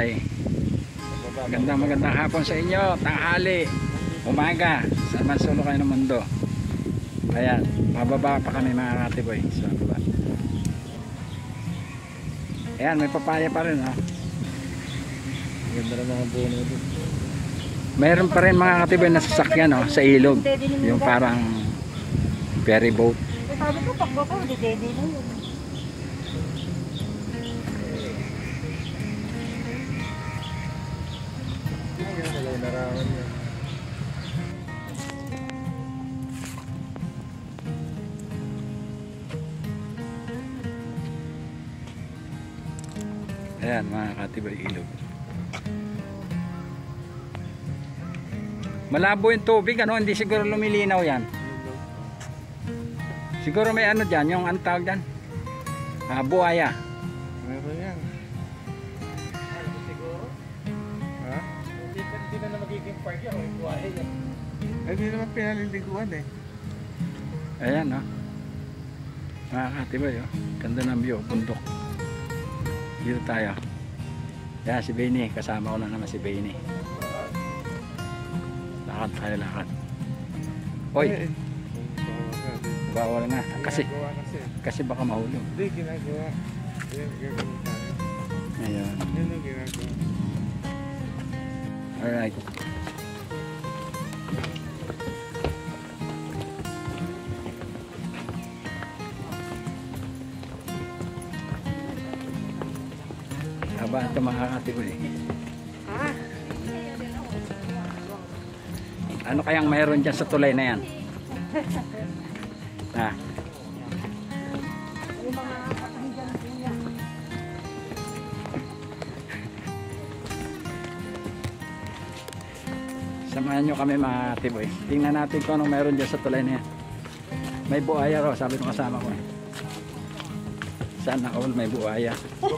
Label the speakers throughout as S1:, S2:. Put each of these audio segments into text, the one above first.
S1: Ay, magandang magandang hapon sa inyo, tanghali, umaga, saan man sulo kayo ng mundo. Ayan, pababa pa kami mga katiboy. Sa baba. Ayan, may papaya pa rin ha.
S2: Ganda ng mga buo nito.
S1: Mayroon pa rin mga katiboy na sasakyan oh, sa ilog. Yung parang ferry boat.
S3: Eh, Sabi ko, pakbo ko, di dede na yun.
S2: Narangan niya.
S1: Ayan mga katiboy ilog. Malabo yung tubig, ano? Hindi siguro lumilinaw yan. Siguro may ano dyan, yung ang tawag dyan. Ah, buhaya.
S2: Meron Eh, di naman pinaliliguan eh.
S1: Ayan, no? Mga katiboy, oh. Ganda ng view, bundok. Dito tayo. Yan, si Benny. Kasama ko na naman si Benny. Lakad tayo, lakad. Hoy,
S2: Eh,
S1: bawal nga. Kasi,
S2: kasi.
S1: baka mahulog.
S2: Hindi, ginagawa.
S1: Ayan.
S2: Yan ang ginagawa.
S1: Alright. Haba ito mga katiboy. Ano kayang mayroon dyan sa tulay na yan? Ah,
S3: kakahigan niya.
S1: samahan nyo kami mga katiboy. Tingnan natin kung anong mayroon dyan sa tulay na yan. May buhaya raw, sabi ng kasama ko. eh. Sana all may buhaya.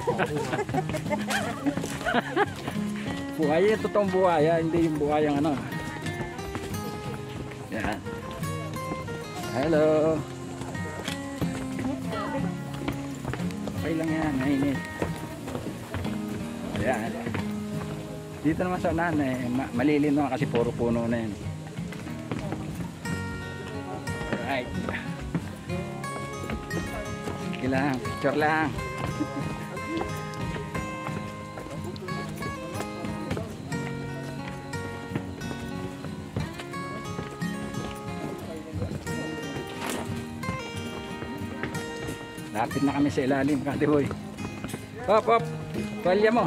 S1: buhaya, totoong buhaya, hindi yung buhayang ano. Yan. Hello. Okay lang yan, mainit. Ayan. Dito naman sa unahan eh, ma- malilin naman kasi puro puno na yan. Alright. Sige lang, picture lang. Lapit na kami sa ilalim, Kati Boy. Hop, hop. Palya mo.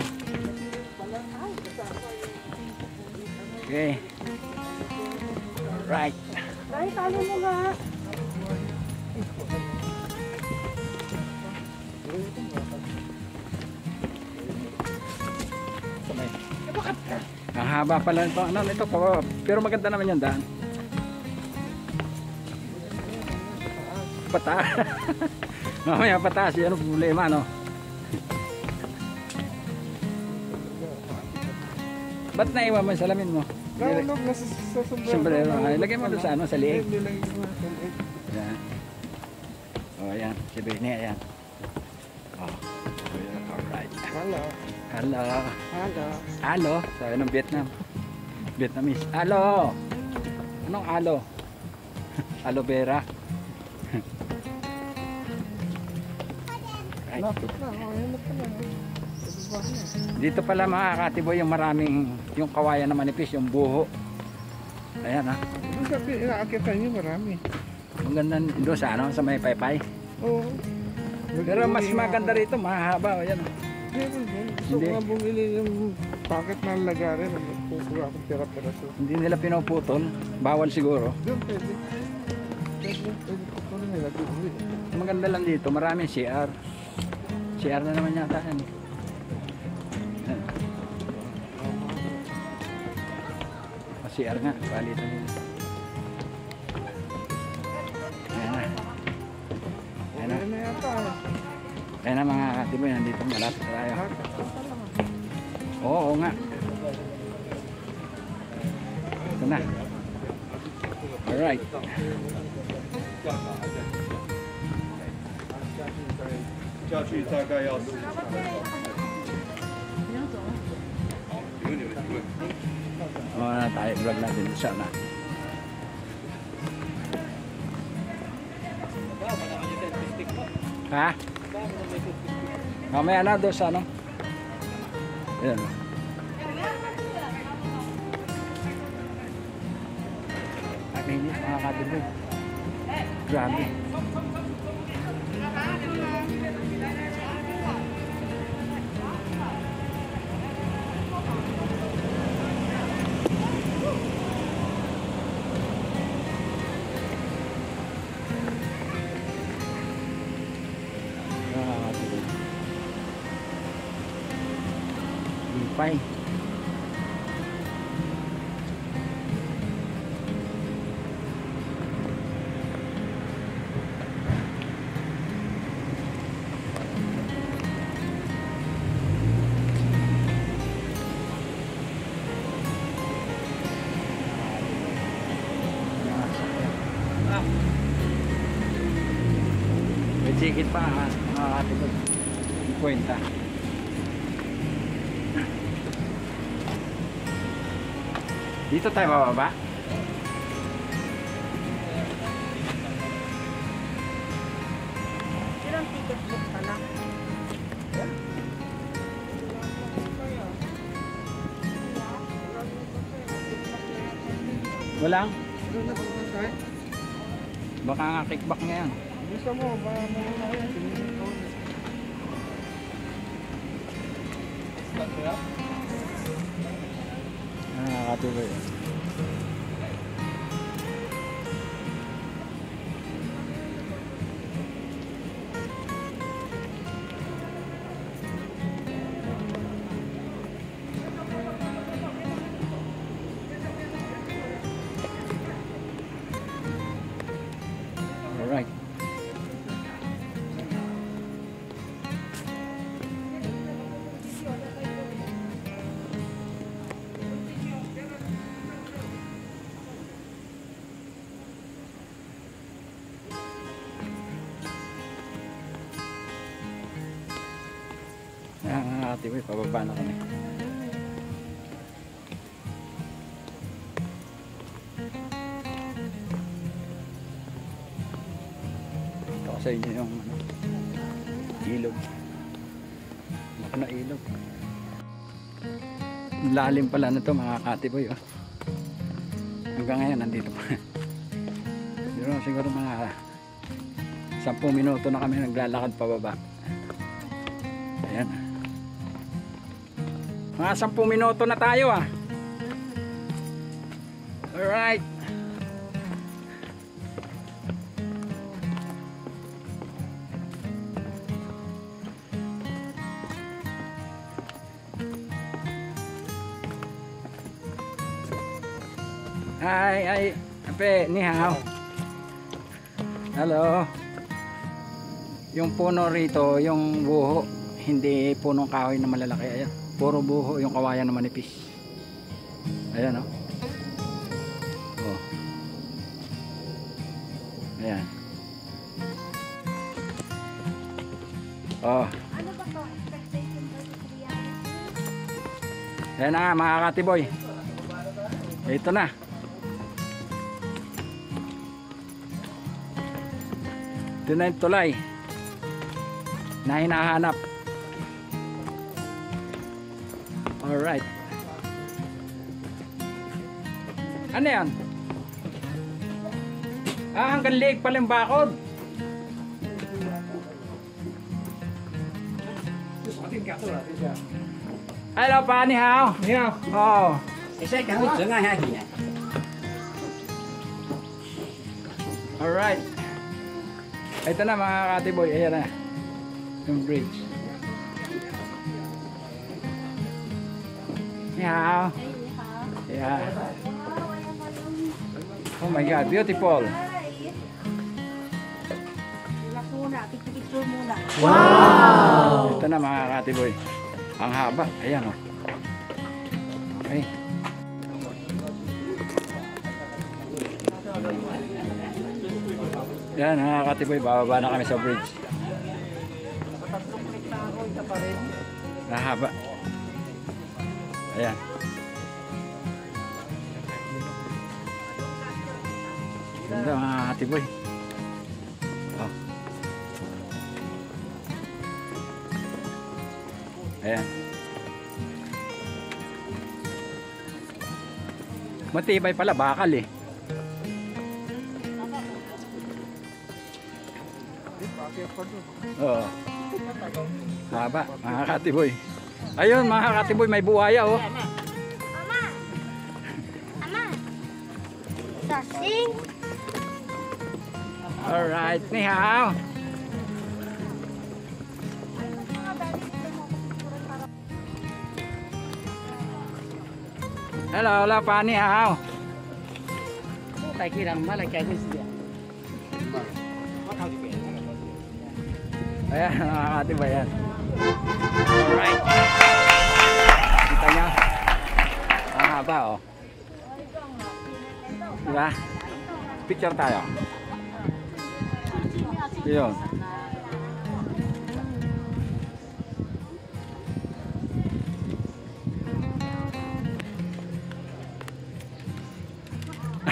S1: Okay. Alright.
S3: Ay, talo mo nga.
S1: Ang haba pala ito. Ano ito pa. Pero maganda naman yung daan. Pataas. Mamaya pataas. Yan ang problema, no? Ba't naiwan mo yung salamin mo?
S2: Nahulog na sa, sa sombrero.
S1: Sombrero. Ay, lagay mo doon sa ano, sa liig.
S2: Hindi, nilagay ko na sa liig.
S1: Yan. Oh, ayan. Si Benny, ayan. Oh. Alright.
S2: Hello.
S1: Hello.
S2: Hello.
S1: Alo. Sabi ng Vietnam. Vietnamese. Alo. Anong alo? Aloe vera. Right.
S2: No, ayun na pala. Sa baba na.
S1: Dito pala mga katiboy yung maraming yung kawayan na manipis, yung buho. Ayan ha.
S2: Doon sa pi- inaakitan niyo marami.
S1: Ang ganda doon sa ano, sa may paypay.
S2: Oo.
S1: Pero mas maganda rito, mahaba. Ayan oh.
S2: Meron din. Gusto ko
S1: Hindi.
S2: nga bumili yung packet ng lagarin. Nagpupura akong pira-piraso.
S1: Hindi nila pinuputol. Bawal siguro.
S2: Doon pwede. Pwede, ko rin nila bumili.
S1: Maganda lang dito, maraming CR. CR na naman yata yan. Yan. O, CR nga, palitan nila. Ayan na. Ayan na.
S2: Pwede na yata.
S1: Ayan na mga katiboy, nandito malapit tayo. Oo, oo nga. Ito na. Alright. Oh, na tayo vlog natin sa na. Ha? Mamaya na doon sa ano? Ayan. Ang init mga katiboy. Grabe. Mga 50. Dito tayo bababa?
S3: Ilang ticket book pala?
S1: Walang? Baka nga kickback na yan.
S2: Gusto mo, ba mo na yan?
S1: Ah, nakakatuloy. Sa inyo yung ano, ilog. Laki na ilog. Lalim pala na to mga katiboy. Oh. Hanggang ngayon nandito pa. Siguro, siguro mga 10 minuto na kami naglalakad pababa. Ayan. Mga 10 minuto na tayo ah. Alright. Ape, ni hao. Hello. Yung puno rito, yung buho, hindi punong kahoy na malalaki. Ayan, puro buho yung kawayan na manipis. Ayan, oh. Oh. Ayan. Oh.
S3: Ano ba to? Expectation reality?
S1: Ayan na, mga katiboy. Ito na. Ito na yung tulay na hinahanap. Alright. Ano yan? Ah, hanggang leg pala yung bakod. Hello, pa, ni hao.
S2: Yeah.
S1: Oh. Alright. Ito na mga katiboy. Ayan na. Yung bridge. Meow. Yeah. Oh my God, beautiful.
S3: Muna.
S1: Ito na mga katiboy. Ang haba. Ayan oh. Okay. Yan, nakakatiboy. Bababa na kami sa bridge. Nakatatlong na ako. Pa rin. Nahaba. Ayan. Ganda mga katiboy. Oh. Ayan. Matibay pala, bakal eh. Oo. Haba, mga katiboy. Ayun, mga katiboy, may buhaya oh.
S3: Ama! Ama! Sasing!
S1: Alright, ni hao. Hello, la pa ni hao.
S4: Tại khi rằng mới là cái gì
S1: Ayan, mga katiboy yan. Alright. Kita niya. Ang haba oh. Diba? Picture tayo. Yun.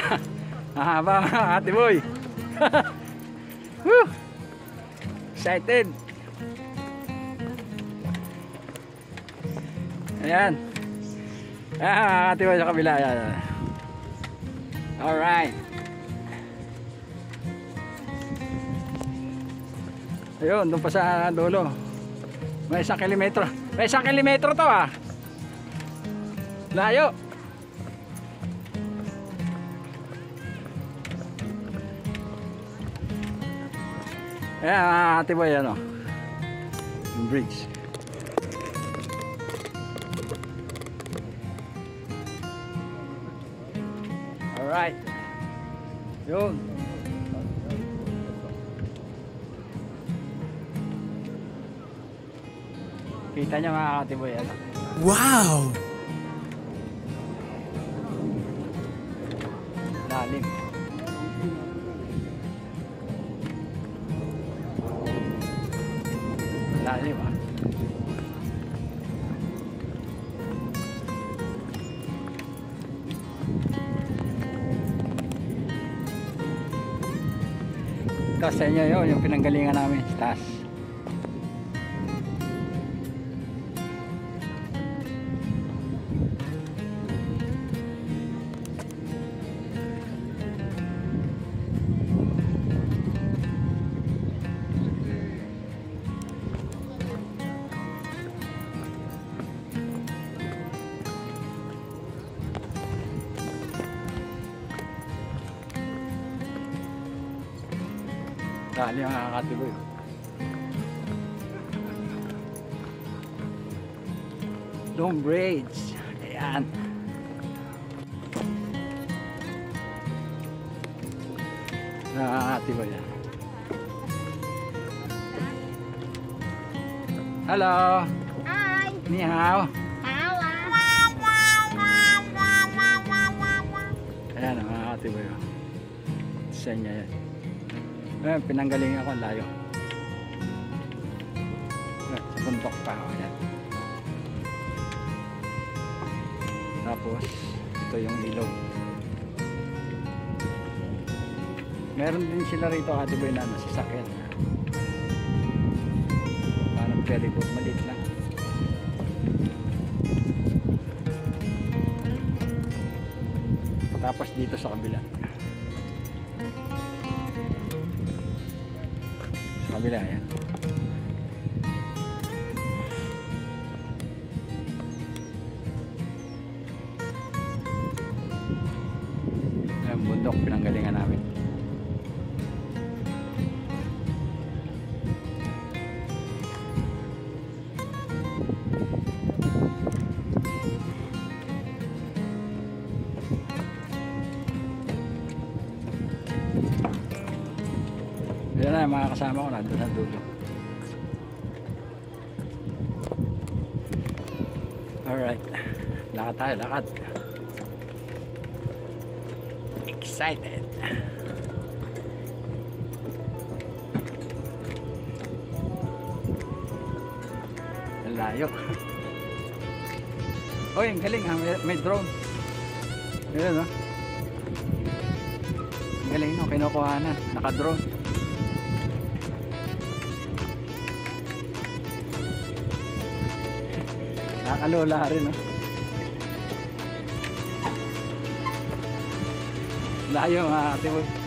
S1: Ang haba mga katiboy. Excited. Ayan. Ah, mo sa kabila. Ayan. Alright. Ayun, doon pa sa dulo. May isang kilometro. May isang kilometro to ah. Layo. Ayan, ah, ate boy, ano. Yung bridge. Alright. Yun. Kita niya mga ate boy, ano.
S5: Wow!
S1: Inyo yun, yung pinanggalingan namin taas. Dali ang nakakatuloy. Long Bridge. Ayan. Nakakatuloy yan. Hello.
S3: Hi!
S1: Ni hao. Ayan ang nakakatuloy. Sa inyo yan. Ayan, pinanggalingan ako layo. Ayan, Sa bundok pa. Ayan. Tapos, ito yung ilog. Meron din sila rito ate boy na ano, sasakyan. Parang ferry boat, maliit lang. Tapos dito sa kabila. Sa kabila, na, yung mga kasama ko nandun sa dulo. Alright. Lakad tayo, lakad. Excited. Ang Layo. Oy, ang galing ha. May, may drone. Ayan ha. Galing no, kinukuha na. Naka-drone. Nakakalola rin no. Layo mga ate mo.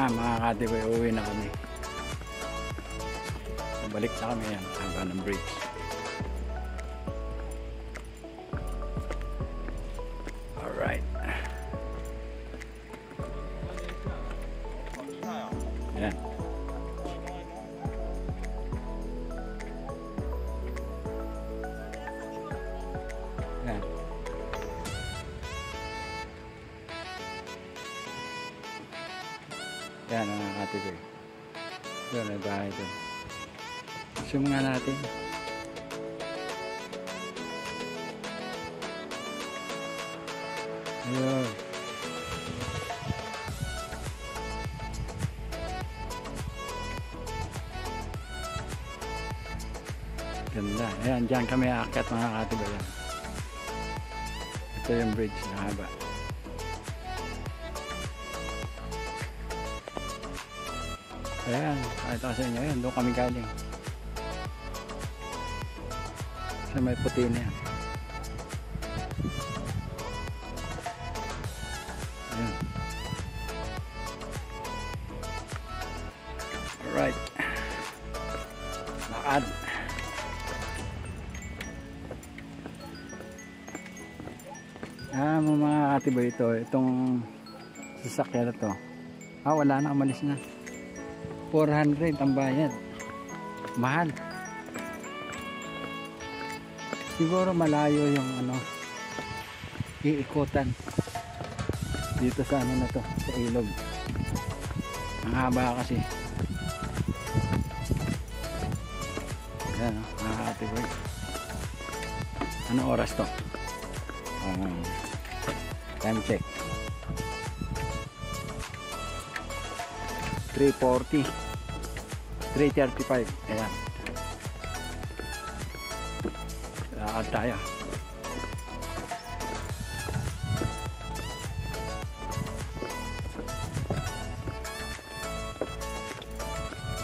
S1: Nga mga katiboy, uwi na kami. Balik na kami yan, hanggang ng bridge. Yan mga katiboy. Doon may bahay doon. Zoom nga natin. Ayun. Ganda. Ayan, dyan kami aakyat mga katiboy. Yan. Ito yung bridge na haba. Ayan, kahit ako sa inyo, ayan, doon kami galing. Sa may puti na yan. Ayan. Alright. Lakad. Ah, mga mga katiba ito, itong sasakyan na to. Ah, wala na, umalis na. 400 ang bayad. Mahal. Siguro malayo yung ano, iikutan. Dito sa ano na to, sa ilog. Ang haba kasi. Yan, oh, mga ate boy. Ano oras to? Um, time check. 340 335 ayan. Lakad tayo.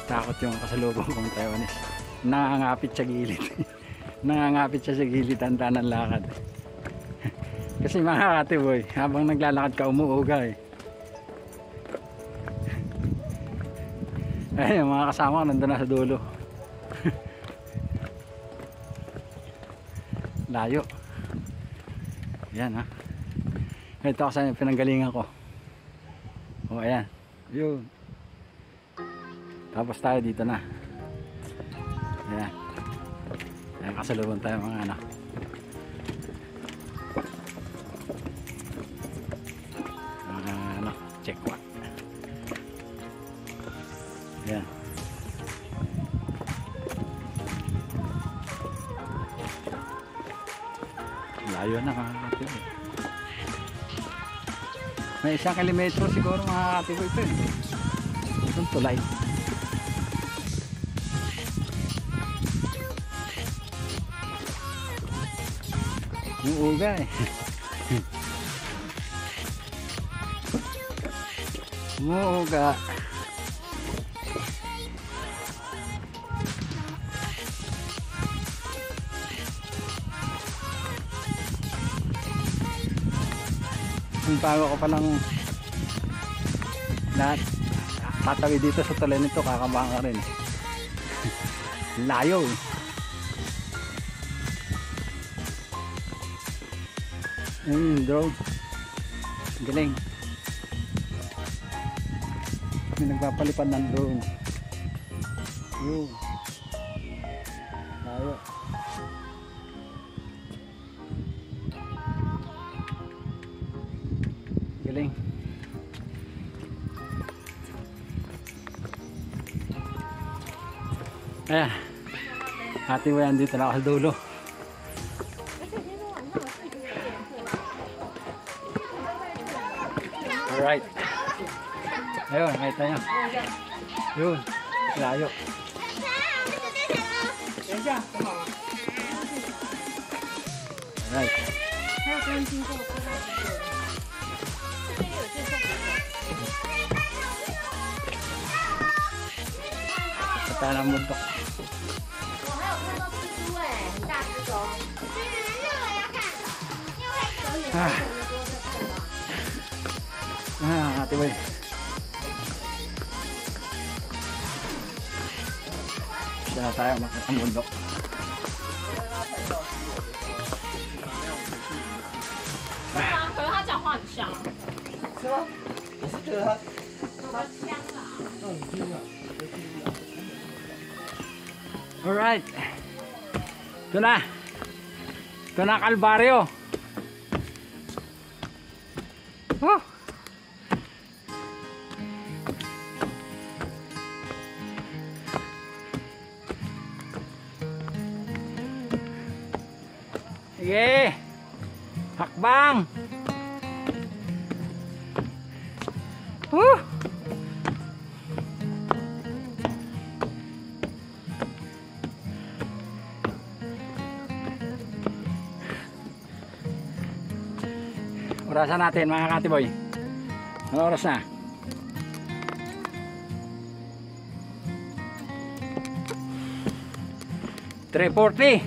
S1: Takot yung kasalubong kong Taiwanese. Nangangapit sa gilid. Nangangapit sa gilid tanda ng lakad. Kasi mga kate boy habang naglalakad ka umuuga eh Ay, yung mga kasama ko nandun na sa dulo. Layo. Yan ha. Ito kasi yung pinanggalingan ko. O ayan. Yun. Tapos tayo dito na. Ayan. Ayan kasalubong tayo mga anak. Isang kilometro siguro mga katibo ito eh. Itong tulay. Yung uga eh. Umuuga. Yung bago ko palang lahat. Tatawid dito sa tulay nito kakabahan ka rin. Layo eh. Yun drone galing. May nagpapalipad ng drone. Yun Ate Way, andito na ako sa dulo. Alright. Ayun, nakita nyo. Yun. Layo. Alright. Punta ng bundok.
S3: 哎，啊对位，现在太阳嘛很温柔。是吗？可是他讲话很香。
S1: 是那？你是啊？就很啊。All right，来。Ito na Kalbaryo. Oh. Sige. Hakbang. Orasan natin mga katiboy. Ano oras na? Three forty.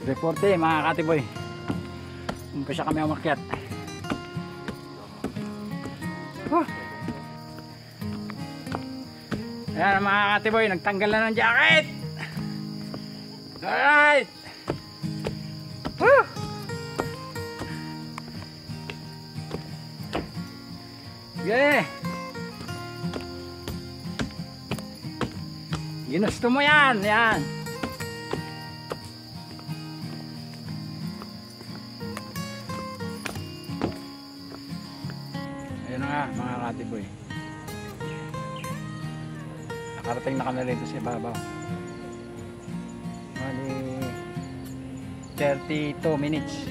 S1: Three forty mga katiboy. Umpisa kami umakyat. Huh. Ayan mga katiboy, nagtanggal na ng jacket. Alright. Huh. Yeah. Ginusto mo yan, yan. Nakarating na kami sa ibabaw. Bali 32 minutes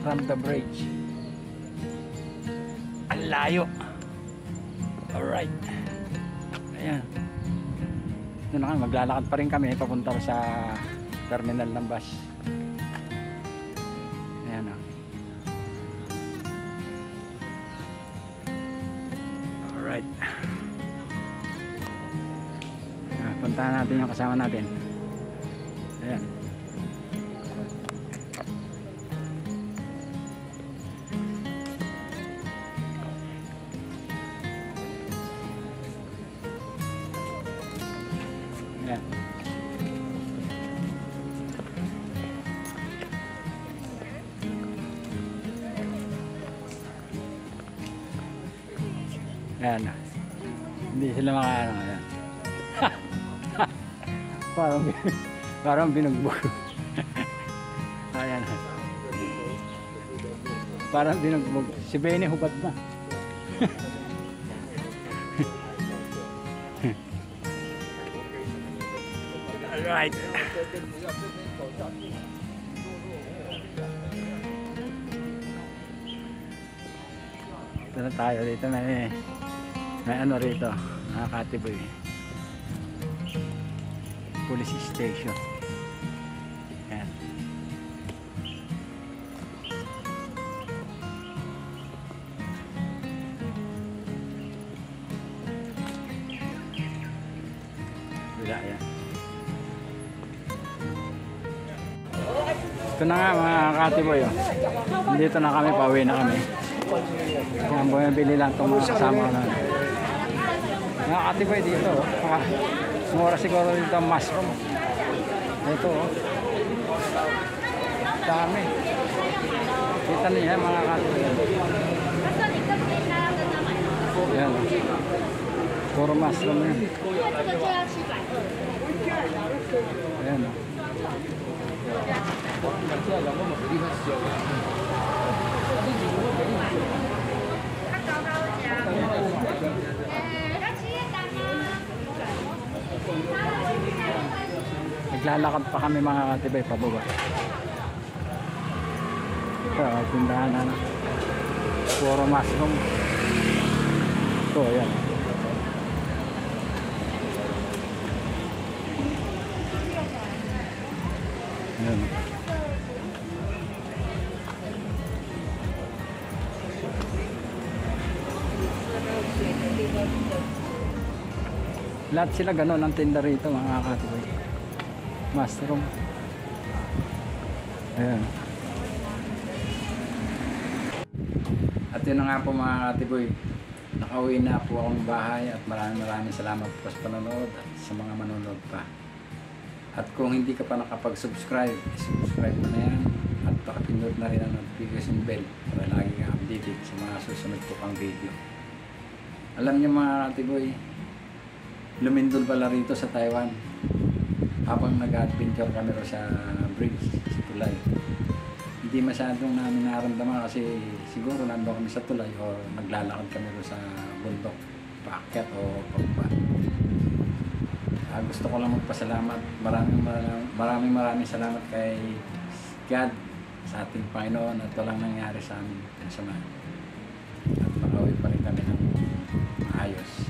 S1: from the bridge. Ang layo. Alright. Ayan. Yun na nga, maglalakad pa rin kami papunta sa terminal ng bus. Natin yung kasama natin. Ayan. Ayan. Ayan. Hindi sila makaano. Ayan. parang parang binugbog. Ayan. Parang binugbog. Si Benny hubad na. Alright. Ito na tayo dito may may ano rito nakakatiboy police station. Yan. Wala yan. Ito na nga mga katiboy oh. dito na kami pauwi na kami. Yan bumibili lang itong mga kasama ko na. Mga katiboy dito oh. mura siguro dito mushroom. Ito oh. Dami. Kita niya mga katuloy. Yan. Puro mushroom yan.
S3: Ya.
S1: Ayan. Ayan. Naglalakad pa kami mga katibay pababa. Ito, tindahan na. Puro mushroom. Ito. Ayan. Lahat sila ganun ang tinda rito mga katiboy. Mushroom. Ayan. At yun na nga po mga katiboy. Nakauwi na po akong bahay at maraming maraming salamat po sa panonood at sa mga manonood pa. At kung hindi ka pa nakapag-subscribe, subscribe mo na yan at pakipindot na rin ang notification bell para lagi ka updated sa mga susunod ko pang video. Alam niyo mga katiboy, lumindol pala rito sa Taiwan habang nag-adventure kami ro sa bridge sa tulay. Hindi masyadong namin naramdaman kasi siguro nando kami sa tulay o naglalakad kami ro sa bundok paakyat o pababa. Ah, gusto ko lang magpasalamat. Maraming maraming maraming, maraming salamat kay God sa ating Panginoon at walang nangyari sa amin ng sama. At makauwi pa rin kami ng maayos.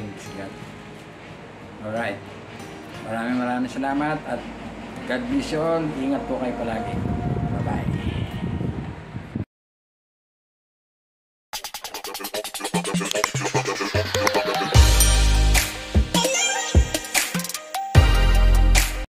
S1: Thanks God. Alright. Maraming maraming salamat at God bless you all. Ingat po kayo palagi.